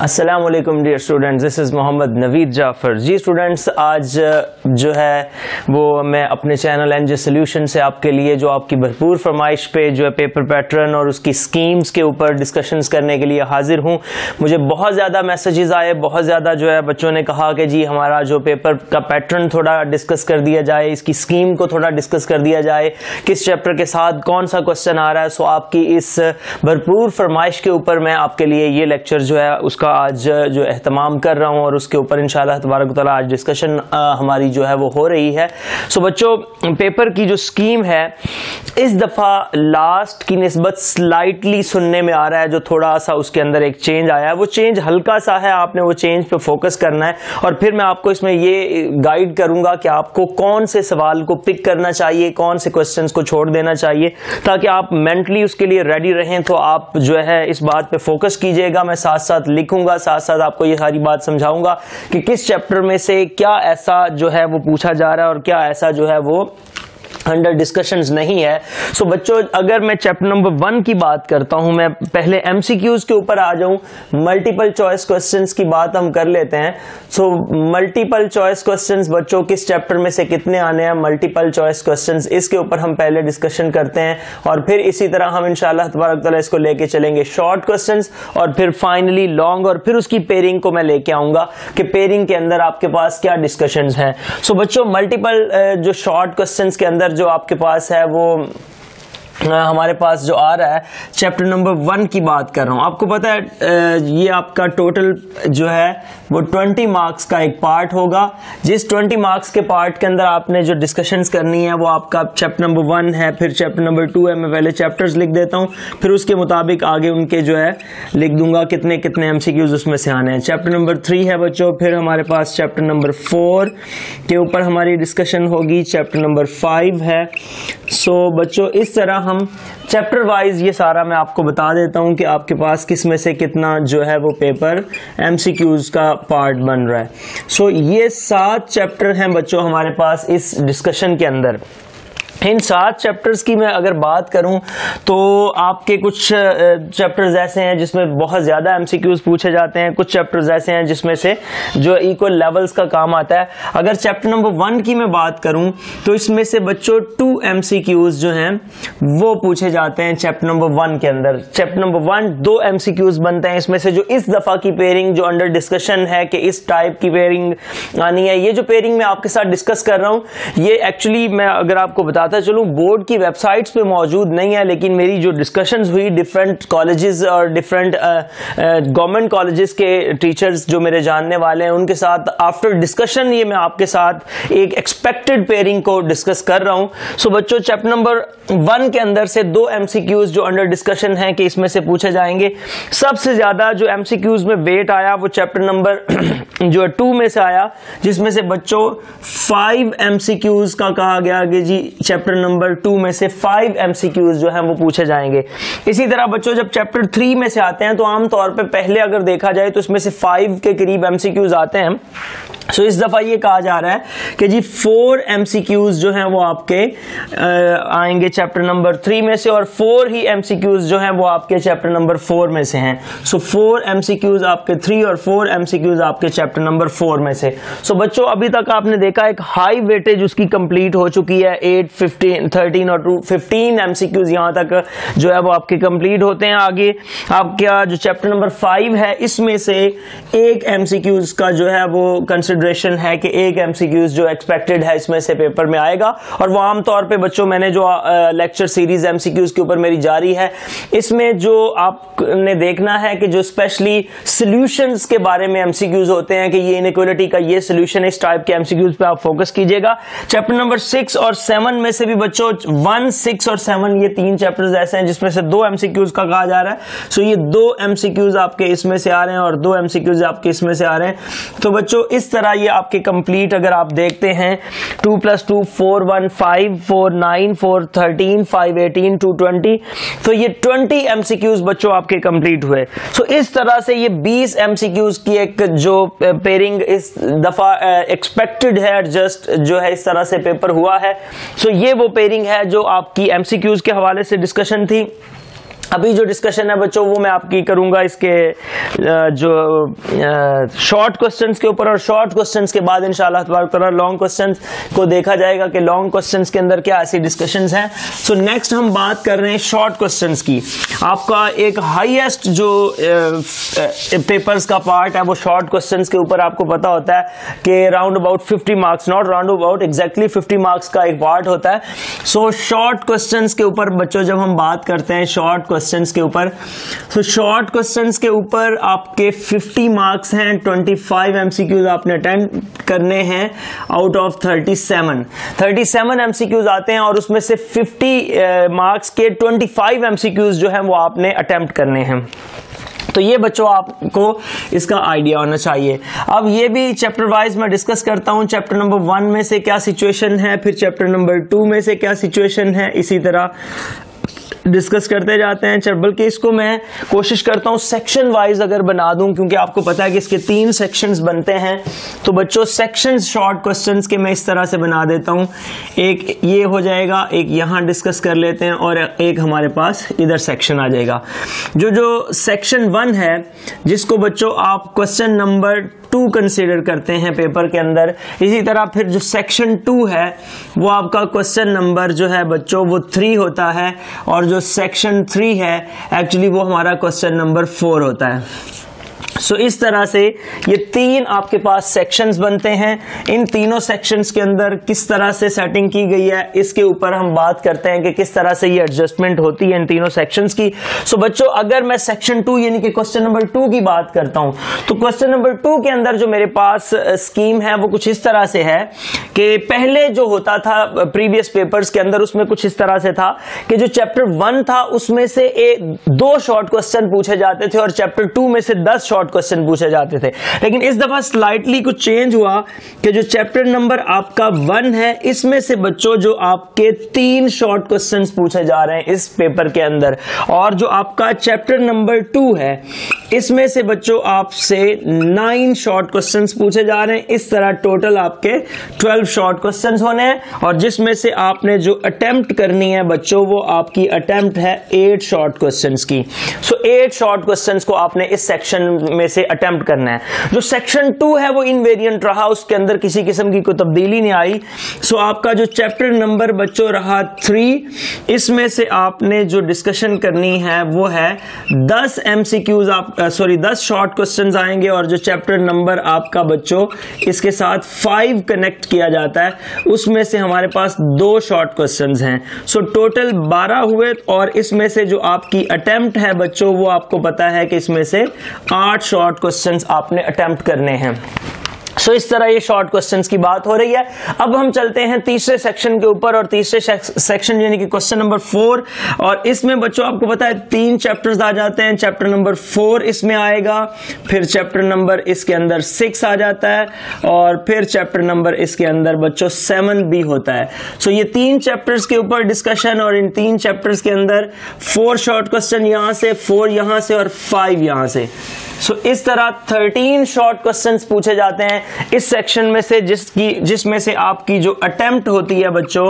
वालेकुम dear students this is Mohammad Naveed Jafar ji students आज जो है, वो मैं अपने चैनल एन जे सोल्यूशन से आपके लिए जो आपकी भरपूर फरमाइश पे, जो है पेपर पैटर्न और उसकी स्कीम्स के ऊपर डिस्कशंस करने के लिए हाजिर हूँ। मुझे बहुत ज़्यादा मैसेजेस आए, बहुत ज़्यादा जो है, बच्चों ने कहा कि जी, हमारा जो पेपर का पैटर्न थोड़ा डिस्कस कर दिया जाए, इसकी स्कीम को थोड़ा डिस्कस कर दिया जाए, किस चैप्टर के साथ कौन सा क्वेश्चन आ रहा है। सो आपकी इस भरपूर फरमाइश के ऊपर मैं आपके लिए ये लेक्चर जो है, उसका आज जो अहतमाम कर रहा हूँ और उसके ऊपर इन तबारक आज डिस्कशन हमारी जो है वो हो रही है। सो बच्चों पेपर की जो स्कीम है, इस दफ़ा लास्ट की नस्बत स्लाइटली सुनने में आ रहा है, जो थोड़ा सा उसके अंदर एक चेंज आया है। वो चेंज हल्का सा है, आपने वो चेंज पे फोकस करना है। और फिर मैं आपको इसमें ये गाइड करूँगा कि आपको कौन से सवाल को पिक करना चाहिए, कौन से क्वेश्चन को छोड़ देना चाहिए, ताकि आप मेंटली उसके लिए रेडी रहें तो आप जो है इस बात पर फोकस कीजिएगा। मैं साथ साथ लिखूँगा साथ साथ आपको ये सारी बात समझाऊँगा कि किस चैप्टर में से क्या ऐसा जो है वो पूछा जा रहा है और क्या ऐसा जो है वो अंडर डिस्कशंस नहीं है। सो so, बच्चों अगर मैं चैप्टर नंबर वन की बात करता हूँ मैं पहले एमसीक्यूज के ऊपर आ जाऊँ। मल्टीपल चॉइस क्वेश्चंस की बात हम कर लेते हैं। सो मल्टीपल चॉइस क्वेश्चंस बच्चों किस चैप्टर में से कितने आने हैं मल्टीपल चॉइस क्वेश्चंस इसके ऊपर हम पहले डिस्कशन करते हैं। और फिर इसी तरह हम इनशाला तबारक ताला इसको लेके चलेंगे। शॉर्ट क्वेश्चन और फिर फाइनली लॉन्ग और फिर उसकी पेयरिंग को मैं लेके आऊँगा कि पेयरिंग के अंदर आपके पास क्या डिस्कशन है। सो so, बच्चों मल्टीपल जो शॉर्ट क्वेश्चन के अंदर जो आपके पास है वो हमारे पास जो आ रहा है चैप्टर नंबर वन की बात कर रहा हूँ। आपको पता है ये आपका टोटल जो है, वो ट्वेंटी मार्क्स का एक पार्ट होगा। जिस ट्वेंटी मार्क्स के पार्ट के अंदर आपने जो डिस्कशंस करनी है, वो आपका चैप्टर नंबर वन है, फिर चैप्टर नंबर टू है। मैं पहले चैप्टर्स लिख देता हूँ, फिर उसके मुताबिक आगे उनके जो है, लिख दूँगा कितने कितने एम उसमें से आने हैं। चैप्टर नंबर थ्री है बच्चों, फिर हमारे पास चैप्टर नंबर फोर के ऊपर हमारी डिस्कशन होगी। चैप्टर नंबर फाइव है। सो बच्चों, इस तरह हम चैप्टर वाइज ये सारा मैं आपको बता देता हूँ कि आपके पास किसमें से कितना जो है वो पेपर एम का पार्ट बन रहा है। सो so, ये सात चैप्टर हैं बच्चों हमारे पास इस डिस्कशन के अंदर। इन सात चैप्टर्स की मैं अगर बात करूँ तो आपके कुछ चैप्टर्स ऐसे हैं जिसमें बहुत ज़्यादा एमसीक्यूज पूछे जाते हैं। कुछ चैप्टर्स ऐसे हैं जिसमें से जो इक्वल लेवल्स का काम आता है। अगर चैप्टर नंबर वन की मैं बात करूँ तो इसमें से बच्चों टू एमसीक्यूज जो हैं, वो पूछे जाते हैं चैप्टर नंबर वन के अंदर। चैप्टर नंबर वन दो एमसीक्यूज बनते हैं। इसमें से जो इस दफ़ा की पेयरिंग जो अंडर डिस्कशन है कि इस टाइप की पेयरिंग आनी है, ये जो पेयरिंग मैं आपके साथ डिस्कस कर रहा हूँ, ये एक्चुअली मैं अगर आपको बता बताता चलूँ बोर्ड की वेबसाइट्स पे मौजूद नहीं है, लेकिन मेरी जो डिस्कशंस हुई डिफरेंट कॉलेजेस और डिफरेंट गवर्नमेंट कॉलेजेस के टीचर्स जो मेरे जानने वाले हैं, उनके साथ आफ्टर डिस्कशन ये मैं आपके साथ एक एक्सपेक्टेड पेयरिंग को डिस्कस कर रहा हूँ। सो बच्चों चैप्टर नंबर वन के अंदर से दो एमसीक्यूज जो अंडर डिस्कशन है कि इसमें से पूछे जाएँगे। सबसे ज़्यादा जो एमसीक्यूज में वेट आया, वो चैप्टर नंबर जो है टू में से आया, जिसमें से बच्चों फाइव एमसीक्यूज का कहा गया कि जी चैप्टर नंबर टू में से फाइव एमसीक्यूज जो है वो पूछे जाएँगे। इसी तरह बच्चों, जब चैप्टर थ्री में से आते हैं तो आमतौर पर पहले अगर देखा जाए तो इसमें से फाइव के करीब एमसीक्यूज आते हैं। सो so, इस दफ़ा ये कहा जा रहा है कि जी फोर एमसीक्यूज जो हैं वो आपके आएँगे चैप्टर नंबर थ्री में से और फोर ही एमसीक्यूज जो हैं वो आपके चैप्टर नंबर फोर में से हैं। सो फोर एमसीक्यूज आपके थ्री और फोर एमसीक्यूज आपके चैप्टर नंबर फोर में से। सो so, बच्चों अभी तक आपने देखा एक हाई वेटेज उसकी कंप्लीट हो चुकी है। एट फिफ्टीन थर्टीन और टू फिफ्टीन एमसीक्यूज यहाँ तक जो है वो आपके कंप्लीट होते हैं। आगे आपका जो चैप्टर नंबर फाइव है इसमें से एक एमसीक्यूज का जो है वो कंसिडर कंसिडरेशन है कि एक एमसीक्यूज जो एक्सपेक्टेड है, इसमें से पेपर में आएगा। और वो आमतौर पे बच्चों, मैंने जो लेक्चर सीरीज़ एमसीक्यूज के ऊपर मेरी जारी है, इसमें जो आपने देखना है कि जो स्पेशली सोल्यूशंस के बारे में एमसीक्यूज होते हैं, कि ये इनक्वलिटी का ये सोल्यूशन इस टाइप के एमसीक्यूज पे आप फोकस कीजिएगा। चैप्टर नंबर सिक्स और सेवन में से भी बच्चों वन सिक्स और सेवन ये तीन चैप्टर्स ऐसे हैं जिसमें से दो एमसीक्यूज का कहा जा रहा है। सो ये दो एमसीक्यूज आपके इसमें से आ रहे हैं और दो एमसीक्यूज आपके इसमें से आ रहे हैं। तो बच्चों, इस तरह तरह ये आपके कंप्लीट अगर आप देखते हैं। Two plus two four one five four nine four thirteen five eighteen two twenty तो ये ट्वेंटी एमसीक्यूज बच्चों आपके कंप्लीट हुए। सो so, इस तरह से ये बीस एमसीक्यूज की एक जो पेयरिंग इस दफ़ा एक्सपेक्टेड है जस्ट जो है इस तरह से पेपर हुआ है। सो so, ये वो पेयरिंग है जो आपकी एमसीक्यूज के हवाले से डिस्कशन थी। अभी जो डिस्कशन है बच्चों, वो मैं आपकी करूँगा इसके जो शॉर्ट क्वेश्चंस के ऊपर और शॉर्ट क्वेश्चंस के बाद इंशाल्लाह तबारक लॉन्ग क्वेश्चंस को देखा जाएगा कि लॉन्ग क्वेश्चंस के अंदर क्या ऐसी डिस्कशंस हैं। सो नेक्स्ट हम बात कर रहे हैं शॉर्ट क्वेश्चंस की। आपका एक हाईएस्ट जो पेपर्स का पार्ट है, वो शॉर्ट क्वेश्चंस के ऊपर आपको पता होता है कि round about 50 marks not round about exactly 50 marks का एक पार्ट होता है। सो शॉर्ट क्वेश्चन के ऊपर बच्चों, जब हम बात करते हैं शॉर्ट क्वेश्चंस के ऊपर। तो शॉर्ट क्वेश्चंस के ऊपर आपके 50 मार्क्स हैं 25 एमसीक्यूज आपने अटेंड करने हैं आउट ऑफ़ 37 37 एमसीक्यूज आते हैं और उसमें से 50 मार्क्स के 25 एमसीक्यूज जो है वो आपने अटेम्प्ट करने हैं। तो ये बच्चों आपको इसका आइडिया होना चाहिए। अब ये भी चैप्टर वाइज मैं डिस्कस करता हूँ चैप्टर नंबर वन में से क्या सिचुएशन है, फिर चैप्टर नंबर टू में से क्या सिचुएशन है, इसी तरह। डिस्कस करते जाते हैं, चल, बल्कि इसको मैं कोशिश करता हूँ सेक्शन वाइज अगर बना दूँ, क्योंकि आपको पता है कि इसके तीन सेक्शंस बनते हैं। तो बच्चों सेक्शंस शॉर्ट क्वेश्चंस के मैं इस तरह से बना देता हूँ। एक ये हो जाएगा, एक यहाँ डिस्कस कर लेते हैं, और एक हमारे पास इधर सेक्शन आ जाएगा। जो जो सेक्शन वन है, जिसको बच्चों आप क्वेश्चन नंबर टू कंसिडर करते हैं पेपर के अंदर। इसी तरह फिर जो सेक्शन टू है, वो आपका क्वेश्चन नंबर जो है बच्चों, वो थ्री होता है। और जो सेक्शन थ्री है एक्चुअली वो हमारा क्वेश्चन नंबर फोर होता है। सो so, इस तरह से ये तीन आपके पास सेक्शंस बनते हैं। इन तीनों सेक्शंस के अंदर किस तरह से सेटिंग की गई है इसके ऊपर हम बात करते हैं कि किस तरह से ये एडजस्टमेंट होती है इन तीनों सेक्शंस की। सो so, बच्चों अगर मैं सेक्शन टू यानी कि क्वेश्चन नंबर टू की बात करता हूँ तो क्वेश्चन नंबर टू के अंदर जो मेरे पास स्कीम है वो कुछ इस तरह से है कि पहले जो होता था प्रीवियस पेपर्स के अंदर उसमें कुछ इस तरह से था कि जो चैप्टर वन था उसमें से एक दो शॉर्ट क्वेश्चन पूछे जाते थे और चैप्टर टू में से दस शॉर्ट क्वेश्चन पूछे जाते थे। लेकिन इस दफ़ा स्लाइटली कुछ चेंज हुआ कि जो चैप्टर नंबर आपका वन है, इसमें से बच्चों जो आपके तीन शॉर्ट क्वेश्चन पूछे जा रहे हैं इस पेपर के अंदर। और जो आपका चैप्टर नंबर टू है, इसमें से बच्चों आपसे नाइन शॉर्ट क्वेश्चन पूछे जा रहे हैं। इस तरह टोटल आपके ट्वेल्व शॉर्ट क्वेश्चन होने हैं। और जिसमें से आपने जो अटेम्प्ट करनी है बच्चों, वो आपकी अटेम्प्ट है एट शॉर्ट क्वेश्चन की। सो एट शॉर्ट क्वेश्चन को आपने इस सेक्शन में से अटेम्प्ट करना है। जो सेक्शन टू है, वो इनवेरियंट रहा, उसके अंदर किसी किस्म की कोई तब्दीली नहीं आई। सो आपका जो चैप्टर नंबर बच्चों रहा थ्री इसमें से आपने जो डिस्कशन करनी है, वो है दस एमसीक्यूज आप सॉरी दस शॉर्ट क्वेश्चंस आएँगे और जो चैप्टर नंबर आपका बच्चों, इसके साथ फाइव कनेक्ट किया जाता है। उसमें से हमारे पास दो शॉर्ट क्वेश्चंस हैं। सो टोटल बारह हुए और इसमें से जो आपकी अटेम्प्ट है बच्चों, वो आपको पता है कि इसमें से आठ शॉर्ट क्वेश्चंस आपने अटेम्प्ट करने हैं। सो so, इस तरह ये शॉर्ट क्वेश्चंस की बात हो रही है। अब हम चलते हैं तीसरे सेक्शन के ऊपर और तीसरे सेक्शन यानी कि क्वेश्चन नंबर फोर और इसमें बच्चों आपको पता है तीन चैप्टर्स आ जाते हैं। चैप्टर नंबर फोर इसमें आएगा फिर चैप्टर नंबर इसके अंदर सिक्स आ जाता है और फिर चैप्टर नंबर इसके अंदर बच्चों सेवन भी होता है। सो so, ये तीन चैप्टर्स के ऊपर डिस्कशन और इन तीन चैप्टर्स के अंदर फोर शॉर्ट क्वेश्चन यहाँ से फोर यहाँ से और फाइव यहाँ से। सो so, इस तरह थर्टीन शॉर्ट क्वेश्चन पूछे जाते हैं। इस सेक्शन में से जिसकी जिसमें से आपकी जो अटेम्प्ट होती है बच्चों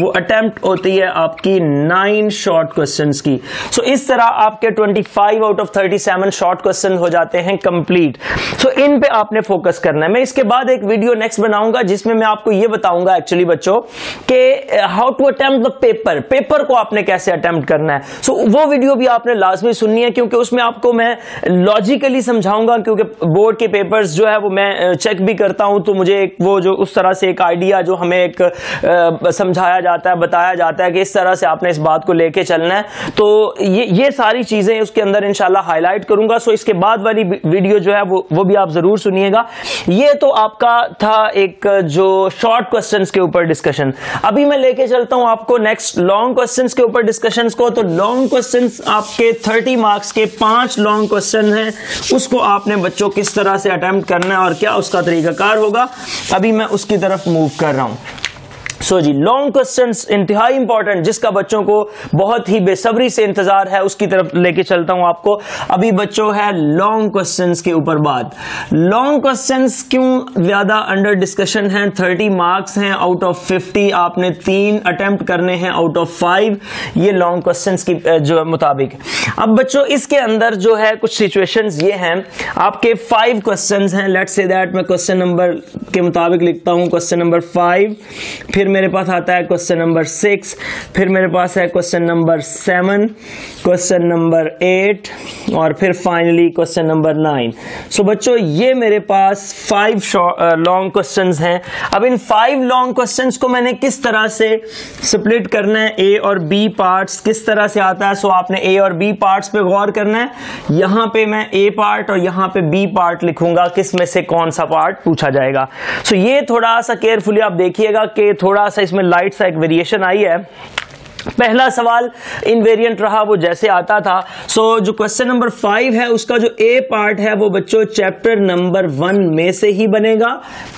वो अटेम्प्ट होती है आपकी नाइन शॉर्ट क्वेश्चंस की। सो so, इस तरह आपके 25 आउट ऑफ़ 37 शॉर्ट क्वेश्चन हो जाते हैं कंप्लीट सो so, इन पे आपने फोकस करना है। मैं इसके बाद एक वीडियो नेक्स्ट बनाऊँगा जिसमें मैं आपको ये बताऊँगा एक्चुअली बच्चों के how to attempt the paper paper को आपने कैसे अटेम्प्ट करना है। सो so, वो वीडियो भी आपने लाजमी सुननी है क्योंकि उसमें आपको मैं लॉजिकली समझाऊँगा क्योंकि बोर्ड के पेपर्स जो है वो मैं चेक भी करता हूँ तो मुझे एक वो जो उस तरह से एक आइडिया जो हमें एक समझाया जाता है, बताया जाता है कि इस तरह से आपने इस बात को लेके चलना है। तो ये ये सारी चीज़ें उसके अंदर इंशाल्लाह हाईलाइट करूँगा। सो इसके बाद वाली वीडियो जो है वो वो भी आप ज़रूर सुनिएगा। ये तो आपका था एक, जो शॉर्ट क्वेश्चंस के ऊपर डिस्कशन अभी मैं लेके चलता हूँ आपको नेक्स्ट लॉन्ग क्वेश्चंस के ऊपर डिस्कशन को। तो लॉन्ग क्वेश्चन आपके थर्टी मार्क्स के पाँच लॉन्ग क्वेश्चन है। उसको आपने बच्चों किस तरह से अटेम्प्ट करना है और क्या उसका तरीकाकार होगा। अभी मैं उसकी तरफ़ मूव कर रहा हूँ। सो जी लॉन्ग क्वेश्चन इंतहाई इंपॉर्टेंट जिसका बच्चों को बहुत ही बेसब्री से इंतज़ार है, उसकी तरफ़ लेके चलता हूँ आपको। अभी बच्चों है लॉन्ग क्वेश्चंस के ऊपर बात। लॉन्ग क्वेश्चंस क्यों ज़्यादा अंडर डिस्कशन है? थर्टी मार्क्स हैं आउट ऑफ़ फिफ्टी आपने तीन अटेम्प्ट करने हैं आउट ऑफ़ फाइव ये लॉन्ग क्वेश्चन की जो मुताबिक। अब बच्चों, इसके अंदर जो है कुछ सिचुएशन ये हैं। आपके फाइव क्वेश्चन हैं। लेट से दैट मैं क्वेश्चन नंबर के मुताबिक लिखता हूँ। क्वेश्चन नंबर फाइव फिर मेरे पास आता है क्वेश्चन नंबर सिक्स फिर मेरे पास है question number seven question number eight और फिर finally question number nine so बच्चों, ये मेरे पास फाइव लॉन्ग क्वेश्चन हैं। अब इन फाइव लॉन्ग क्वेश्चन को मैंने किस तरह से स्प्लिट करना है? ए और बी पार्ट्स किस तरह से आता है? सो आपने ए और बी पार्ट्स पे गौर करना है। यहाँ पे मैं ए पार्ट और यहाँ पे बी पार्ट लिखूँगा। किसमें से कौन सा पार्ट पूछा जाएगा? सो so ये थोड़ा सा केयरफुली आप देखिएगा कि थोड़ा सा इसमें लाइट सा एक वेरिएशन आई है। पहला सवाल इनवेरिएंट रहा वो जैसे आता था। सो so, जो क्वेश्चन नंबर फाइव है उसका जो ए पार्ट है वो बच्चों चैप्टर नंबर वन में से ही बनेगा।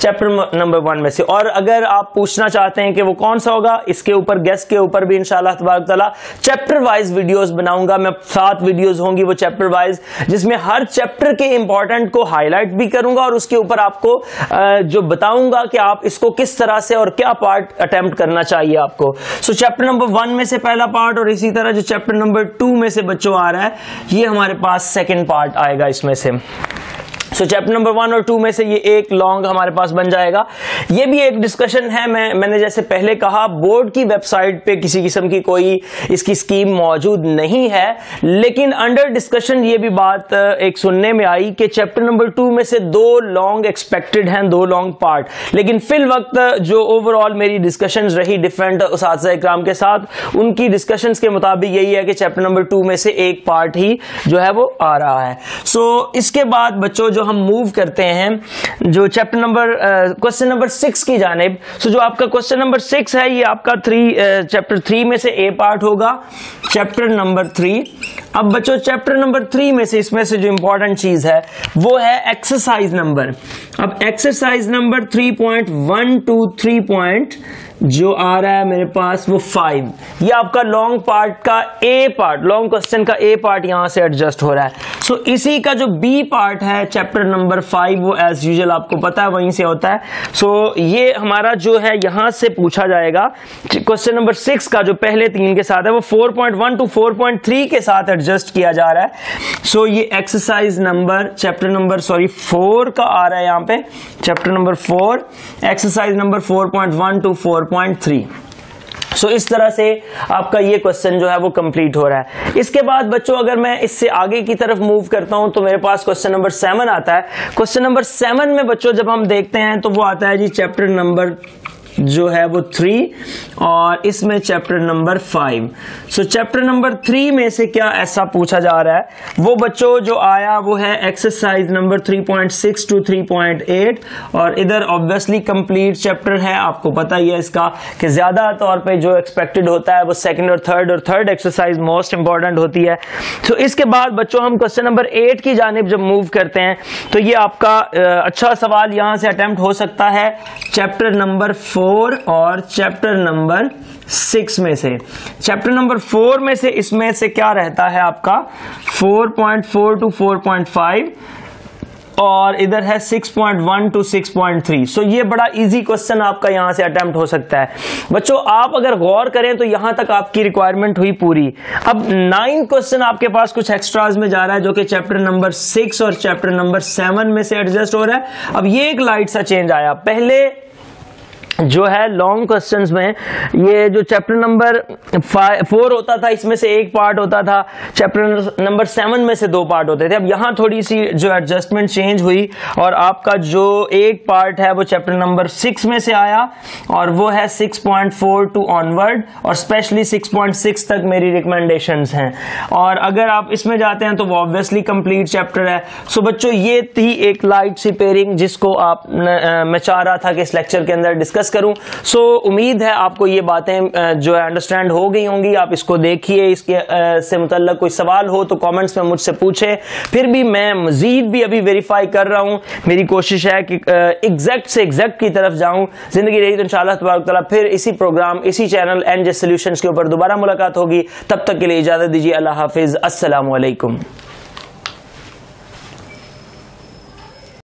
चैप्टर नंबर वन में से। और अगर आप पूछना चाहते हैं कि वो कौन सा होगा इसके ऊपर गेस्ट के ऊपर भी इंशाल्लाह तबारक चैप्टर वाइज वीडियोस बनाऊँगा। मैं सात वीडियोस होंगी वो चैप्टर वाइज जिसमें हर चैप्टर के इंपॉर्टेंट को हाईलाइट भी करूँगा और उसके ऊपर आपको जो बताऊँगा कि आप इसको किस तरह से और क्या पार्ट अटेम्प्ट करना चाहिए आपको। सो चैप्टर नंबर वन में से पहला पार्ट और इसी तरह जो चैप्टर नंबर टू में से बच्चों आ रहा है, ये हमारे पास सेकेंड पार्ट आएगा इसमें से। सो चैप्टर नंबर वन और टू में से ये एक लॉन्ग हमारे पास बन जाएगा। ये भी एक डिस्कशन है मैं मैंने जैसे पहले कहा बोर्ड की वेबसाइट पे किसी किस्म की कोई इसकी स्कीम मौजूद नहीं है लेकिन अंडर डिस्कशन ये भी बात एक सुनने में आई कि चैप्टर नंबर टू में से दो लॉन्ग एक्सपेक्टेड हैं दो लॉन्ग पार्ट लेकिन फिल वक्त जो ओवरऑल मेरी डिस्कशन रही डिफरेंट उस इक्राम के साथ उनकी डिस्कशन के मुताबिक यही है कि चैप्टर नंबर टू में से एक पार्ट ही जो है वो आ रहा है। सो so, इसके बाद बच्चों जो हम मूव करते हैं, जो chapter number question number six की जानब। सो जो आपका क्वेश्चन नंबर सिक्स है, ये आपका थ्री चैप्टर थ्री में से ए पार्ट होगा। चैप्टर नंबर थ्री अब बच्चों चैप्टर नंबर थ्री में से, इसमें से जो इंपॉर्टेंट चीज़ है, वो है एक्सरसाइज नंबर अब exercise number three point one two three point जो आ रहा है मेरे पास वो फाइव ये आपका लॉन्ग पार्ट का ए पार्ट लॉन्ग क्वेश्चन का ए पार्ट यहाँ से एडजस्ट हो रहा है. सो so, इसी का जो बी पार्ट है चैप्टर नंबर फाइव वो एज यूजल आपको पता है वहीं से होता है. सो so, ये हमारा जो है यहाँ से पूछा जाएगा. क्वेश्चन नंबर सिक्स का जो पहले तीन के साथ है वो four point one two four point three के साथ एडजस्ट किया जा रहा है. सो so, ये exercise number chapter number sorry four का आ रहा है यहाँ पे. Chapter number four exercise number four point one two four point three so इस तरह से आपका ये क्वेश्चन जो है वो कंप्लीट हो रहा है। इसके बाद बच्चों, अगर मैं इससे आगे की तरफ़ मूव करता हूँ तो मेरे पास क्वेश्चन नंबर सेवन आता है। क्वेश्चन नंबर सेवन में बच्चों, जब हम देखते हैं तो वो आता है जी चैप्टर नंबर जो है वो थ्री और इसमें chapter number five so chapter number three में से क्या ऐसा पूछा जा रहा है? वो बच्चों, जो आया वो है exercise number three point six two three point eight और इधर ऑब्वियसली कंप्लीट चैप्टर है। आपको पता ही है इसका कि ज़्यादा तौर पे जो एक्सपेक्टेड होता है वो सेकंड और थर्ड और थर्ड एक्सरसाइज मोस्ट इंपॉर्टेंट होती है। तो इसके बाद बच्चों, हम क्वेश्चन नंबर एट की जानब जब मूव करते हैं तो ये आपका अच्छा सवाल यहाँ से अटेम्प्ट हो सकता है। चैप्टर नंबर फोर फोर और चैप्टर नंबर सिक्स में से। चैप्टर नंबर फोर में से इसमें से क्या रहता है आपका? Four point four two four point five और इधर है 6.1 टू 6.3 सो ये बड़ा इजी क्वेश्चन आपका यहाँ से अटेम्प्ट हो सकता है। बच्चों, आप अगर गौर करें तो यहाँ तक आपकी रिक्वायरमेंट हुई पूरी। अब नाइन क्वेश्चन आपके पास कुछ एक्स्ट्राज में जा रहा है जो कि चैप्टर नंबर सिक्स और चैप्टर नंबर सेवन में से एडजस्ट हो रहा है। अब ये एक लाइट सा चेंज आया। पहले जो है लॉन्ग क्वेश्चंस में, ये जो चैप्टर नंबर फोर होता था, इसमें से एक पार्ट होता था। चैप्टर नंबर सेवन में से दो पार्ट होते थे। अब यहाँ थोड़ी सी जो एडजस्टमेंट चेंज हुई और आपका जो एक पार्ट है, वो चैप्टर नंबर सिक्स में से आया और वो है six point four to onward और स्पेशली सिक्स पॉइंट सिक्स तक मेरी रिकमेंडेशन हैं। और अगर आप इसमें जाते हैं तो वो ऑब्वियसली कंप्लीट चैप्टर है। सो बच्चों, ये थी एक लाइट सी पेयरिंग जिसको आप मैं चाह रहा था कि इस लेक्चर के अंदर डिस्कस डिस्कस करूँ। सो so, उम्मीद है आपको ये बातें जो है अंडरस्टैंड हो गई होंगी। आप इसको देखिए इसके से मुतल कोई सवाल हो तो कॉमेंट्स में मुझसे पूछे। फिर भी मैं मजीद भी अभी वेरीफाई कर रहा हूँ। मेरी कोशिश है कि एग्जैक्ट से एग्जैक्ट की तरफ़ जाऊँ। ज़िंदगी रही तो इन इंशाल्लाह फिर इसी प्रोग्राम इसी चैनल एन जे सोल्यूशन के ऊपर दोबारा मुलाकात होगी। तब तक के लिए इजाज़त दीजिए। अल्लाह हाफिज। अस्सलाम वालेकुम